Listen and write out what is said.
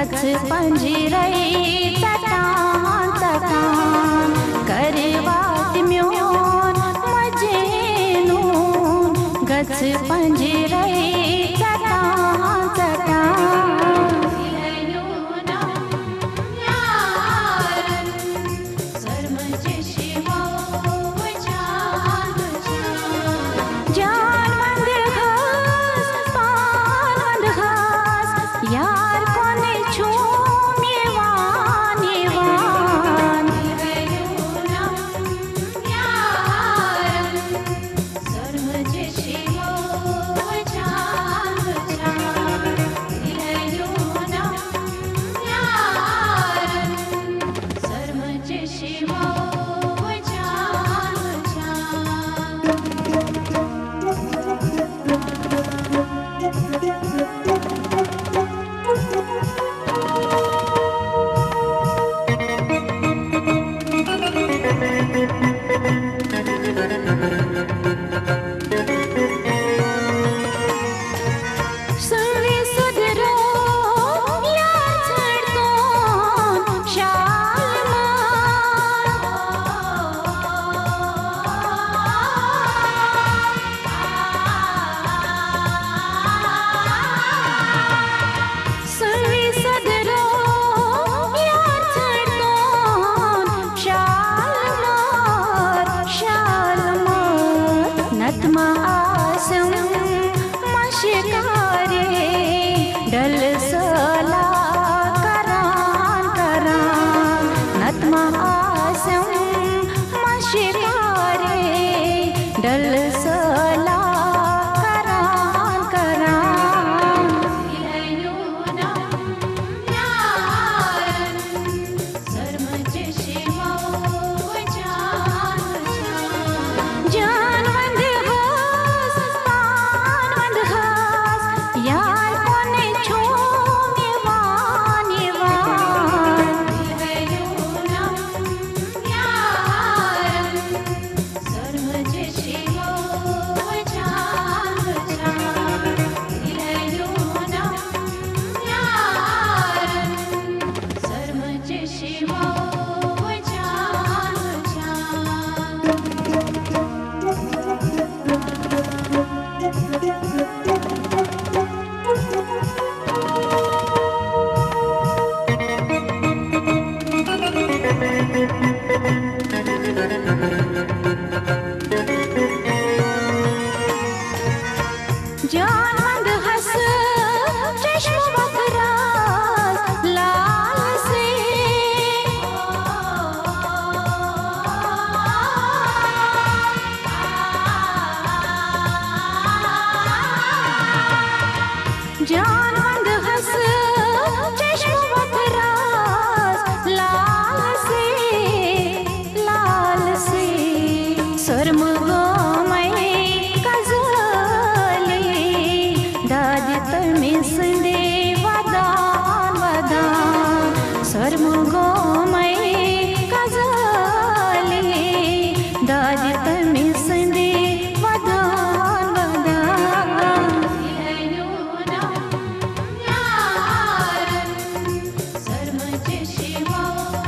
गच पंजरई जा Oh.